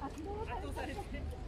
圧倒されて